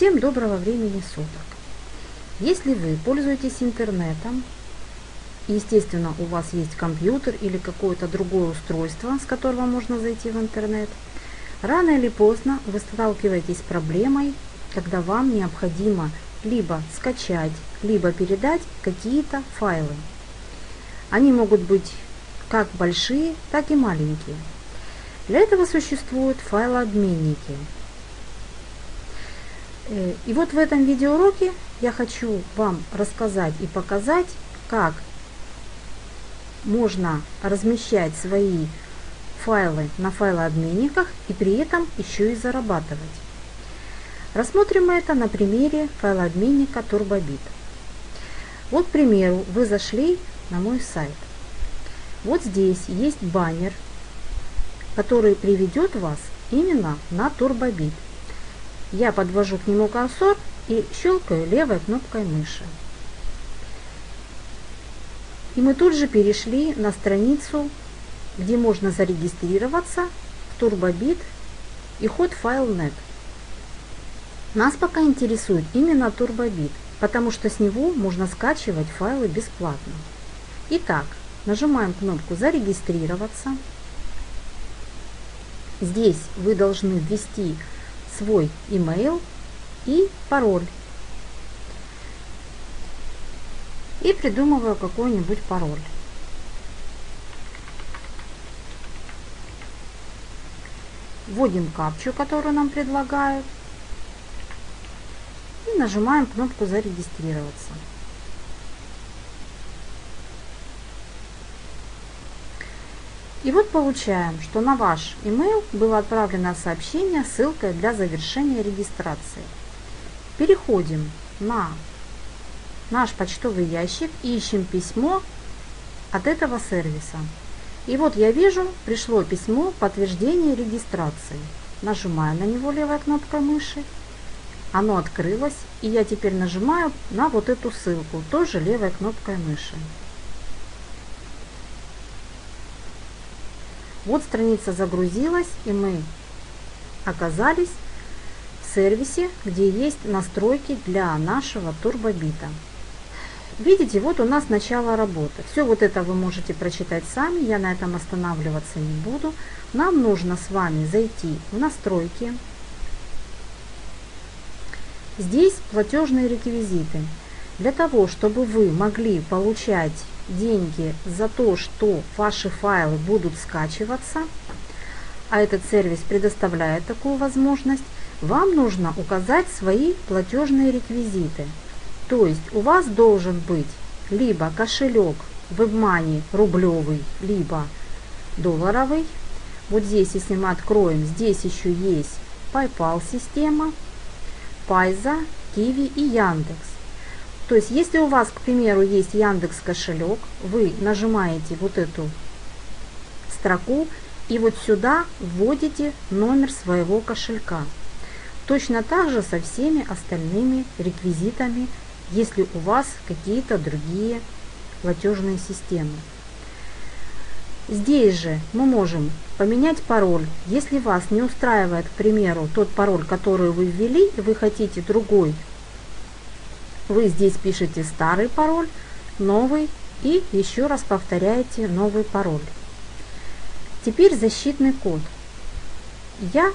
Всем доброго времени суток! Если вы пользуетесь интернетом, естественно, у вас есть компьютер или какое-то другое устройство, с которого можно зайти в интернет, рано или поздно вы сталкиваетесь с проблемой, когда вам необходимо либо скачать, либо передать какие-то файлы. Они могут быть как большие, так и маленькие. Для этого существуют файлообменники. Э, и вот в этом видеоуроке я хочу вам рассказать и показать, как можно размещать свои файлы на файлообменниках и при этом еще и зарабатывать. Рассмотрим это на примере файлообменника TurboBit. Вот, к примеру, вы зашли на мой сайт. Вот здесь есть баннер, который приведет вас именно на TurboBit. Я подвожу к нему курсор и щелкаю левой кнопкой мыши. И мы тут же перешли на страницу, где можно зарегистрироваться в TurboBit и ход FileNet. Нас пока интересует именно TurboBit, потому что с него можно скачивать файлы бесплатно. Итак, нажимаем кнопку «Зарегистрироваться». Здесь вы должны ввести свой email и пароль. И придумываю какой-нибудь пароль. Вводим капчу, которую нам предлагают и нажимаем кнопку «Зарегистрироваться». И вот получаем, что на ваш email было отправлено сообщение с ссылкой для завершения регистрации. Переходим на наш почтовый ящик и ищем письмо от этого сервиса. И вот я вижу, пришло письмо подтверждения регистрации. Нажимаю на него левой кнопкой мыши оно открылось, и я теперь нажимаю на вот эту ссылку, тоже левой кнопкой мыши. Вот страница загрузилась, и мы оказались в сервисе, где есть настройки для нашего турбобита. Видите, вот у нас начало работы. Все вот это вы можете прочитать сами, я на этом останавливаться не буду. Нам нужно с вами зайти в настройки, Здесь платежные реквизиты. Для того, чтобы вы могли получать деньги за то, что ваши файлы будут скачиваться, а этот сервис предоставляет такую возможность, вам нужно указать свои платежные реквизиты. То есть у вас должен быть либо кошелек WebMoney рублевый, либо долларовый. Вот здесь, если мы откроем, здесь еще есть PayPal система, Пайза, Киви и Яндекс. То есть, если у вас, к примеру, есть Яндекс кошелек, вы нажимаете вот эту строку и вот сюда вводите номер своего кошелька. Точно так же со всеми остальными реквизитами, если у вас какие-то другие платежные системы. Здесь же мы можем поменять пароль. Если вас не устраивает, к примеру, тот пароль, который вы ввели, и вы хотите другой, вы здесь пишете старый пароль, новый и еще раз повторяете новый пароль. Теперь защитный код. Я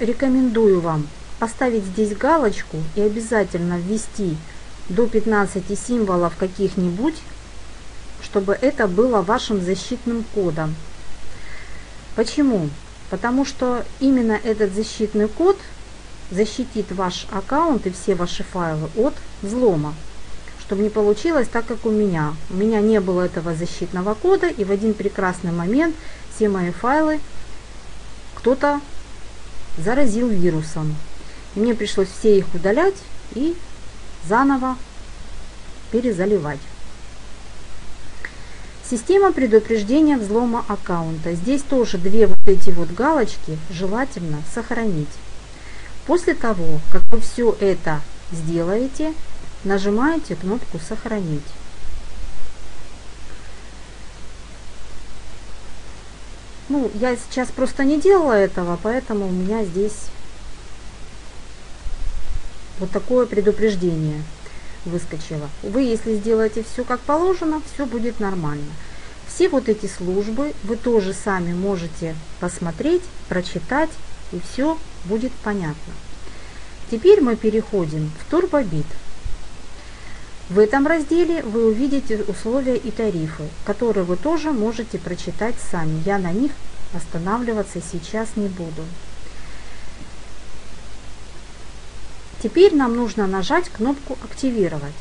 рекомендую вам поставить здесь галочку и обязательно ввести до 15 символов каких-нибудь чтобы это было вашим защитным кодом. Почему? Потому что именно этот защитный код защитит ваш аккаунт и все ваши файлы от взлома. Чтобы не получилось так, как у меня. У меня не было этого защитного кода, и в один прекрасный момент все мои файлы кто-то заразил вирусом. И мне пришлось все их удалять и заново перезаливать. Система предупреждения взлома аккаунта. Здесь тоже две вот эти вот галочки желательно сохранить. После того, как вы все это сделаете, нажимаете кнопку «Сохранить». Ну, я сейчас просто не делала этого, поэтому у меня здесь вот такое предупреждение выскочило. Вы, если сделаете все как положено, все будет нормально. Все вот эти службы вы тоже сами можете посмотреть, прочитать, и все будет понятно. Теперь мы переходим в TurboBit. В этом разделе вы увидите условия и тарифы, которые вы тоже можете прочитать сами. Я на них останавливаться сейчас не буду. Теперь нам нужно нажать кнопку «Активировать».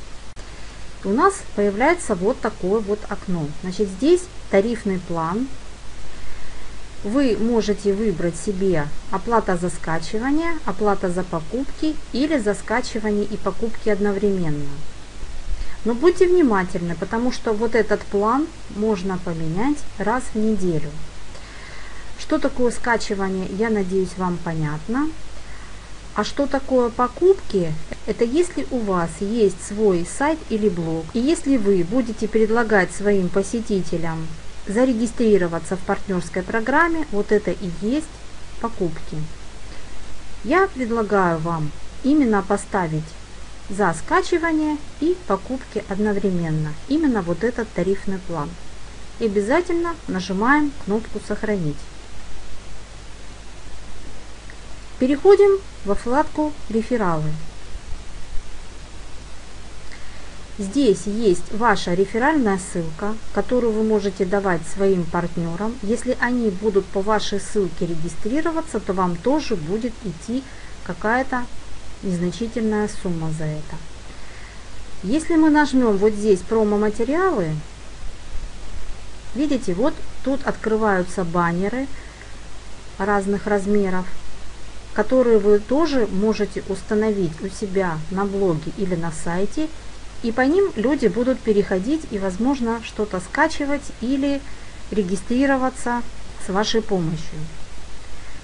У нас появляется вот такое вот окно. Значит, здесь тарифный план. Вы можете выбрать себе оплата за скачивание, оплата за покупки или за скачивание и покупки одновременно. Но будьте внимательны, потому что вот этот план можно поменять раз в неделю. Что такое скачивание, я надеюсь, вам понятно. А что такое покупки? Это если у вас есть свой сайт или блог, и если вы будете предлагать своим посетителям зарегистрироваться в партнерской программе, вот это и есть покупки. Я предлагаю вам именно поставить за скачивание и покупки одновременно. Именно вот этот тарифный план. И обязательно нажимаем кнопку «Сохранить». Переходим во вкладку «Рефералы». Здесь есть ваша реферальная ссылка, которую вы можете давать своим партнерам. Если они будут по вашей ссылке регистрироваться, то вам тоже будет идти какая-то незначительная сумма за это. Если мы нажмем вот здесь промо-материалы, видите, вот тут открываются баннеры разных размеров которые вы тоже можете установить у себя на блоге или на сайте. И по ним люди будут переходить и, возможно, что-то скачивать или регистрироваться с вашей помощью.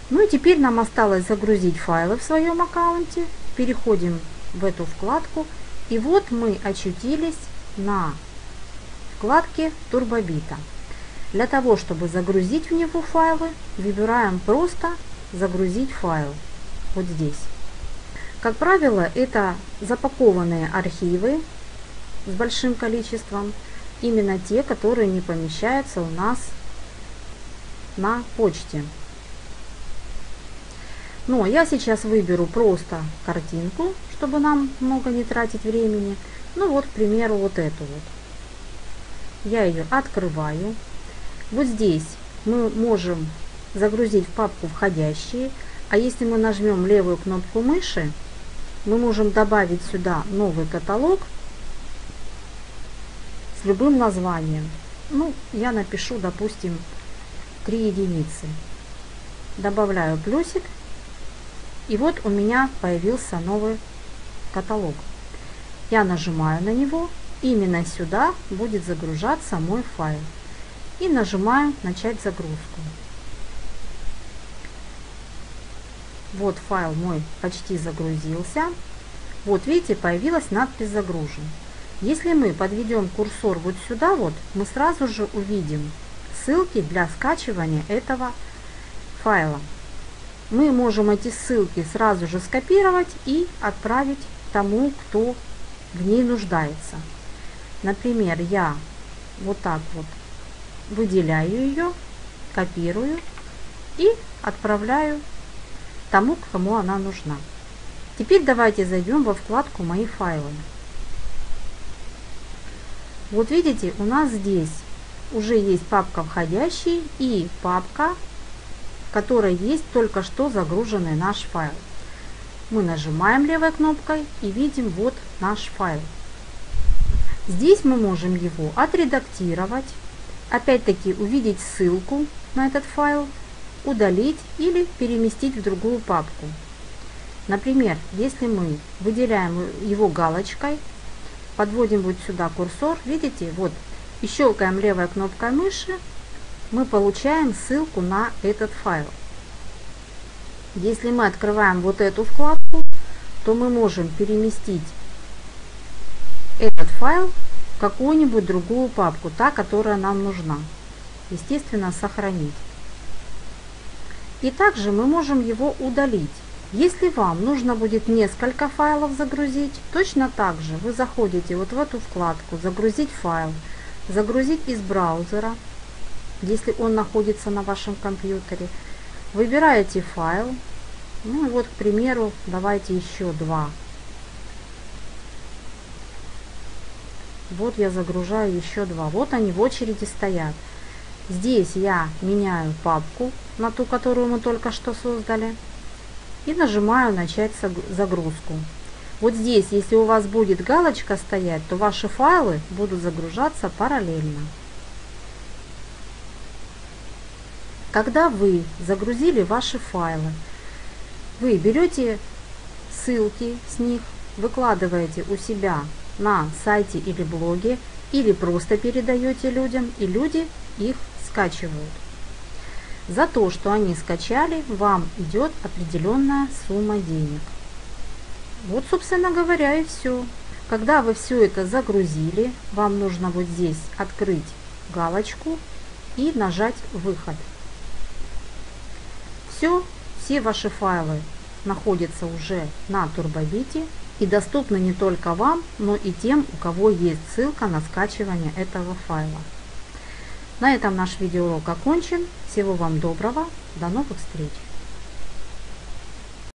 Ну и теперь нам осталось загрузить файлы в своем аккаунте. Переходим в эту вкладку. И вот мы очутились на вкладке Турбобита. Для того, чтобы загрузить в него файлы, выбираем просто загрузить файл вот здесь. Как правило, это запакованные архивы с большим количеством, именно те, которые не помещаются у нас на почте. Но я сейчас выберу просто картинку, чтобы нам много не тратить времени. Ну вот, к примеру, вот эту вот. Я ее открываю. Вот здесь мы можем загрузить в папку «Входящие». А если мы нажмем левую кнопку мыши, мы можем добавить сюда новый каталог с любым названием. Ну, я напишу, допустим, 3 единицы. Добавляю плюсик. И вот у меня появился новый каталог. Я нажимаю на него. Именно сюда будет загружаться мой файл. И нажимаю «Начать загрузку». Вот файл мой почти загрузился. Вот видите, появилась надпись «Загружен». Если мы подведем курсор вот сюда, вот, мы сразу же увидим ссылки для скачивания этого файла. Мы можем эти ссылки сразу же скопировать и отправить тому, кто в ней нуждается. Например, я вот так вот выделяю ее, копирую и отправляю тому, кому она нужна. Теперь давайте зайдем во вкладку «Мои файлы». Вот видите, у нас здесь уже есть папка «Входящий» и папка, в которой есть только что загруженный наш файл. Мы нажимаем левой кнопкой и видим вот наш файл. Здесь мы можем его отредактировать, опять-таки увидеть ссылку на этот файл удалить или переместить в другую папку. Например, если мы выделяем его галочкой, подводим вот сюда курсор, видите, вот, и щелкаем левой кнопкой мыши, мы получаем ссылку на этот файл. Если мы открываем вот эту вкладку, то мы можем переместить этот файл в какую-нибудь другую папку, та, которая нам нужна. Естественно, сохранить. И также мы можем его удалить. Если вам нужно будет несколько файлов загрузить, точно так же вы заходите вот в эту вкладку «Загрузить файл», «Загрузить из браузера», если он находится на вашем компьютере. Выбираете файл, ну вот, к примеру, давайте еще два. Вот я загружаю еще два. Вот они в очереди стоят. Здесь я меняю папку на ту, которую мы только что создали. И нажимаю начать загрузку. Вот здесь, если у вас будет галочка стоять, то ваши файлы будут загружаться параллельно. Когда вы загрузили ваши файлы, вы берете ссылки с них, выкладываете у себя на сайте или блоге, или просто передаете людям, и люди их скачивают. За то, что они скачали, вам идет определенная сумма денег. Вот, собственно говоря, и все. Когда вы все это загрузили, вам нужно вот здесь открыть галочку и нажать «Выход». Все, все ваши файлы находятся уже на Турбобите и доступны не только вам, но и тем, у кого есть ссылка на скачивание этого файла. На этом наш видеоурок окончен. Всего вам доброго. До новых встреч!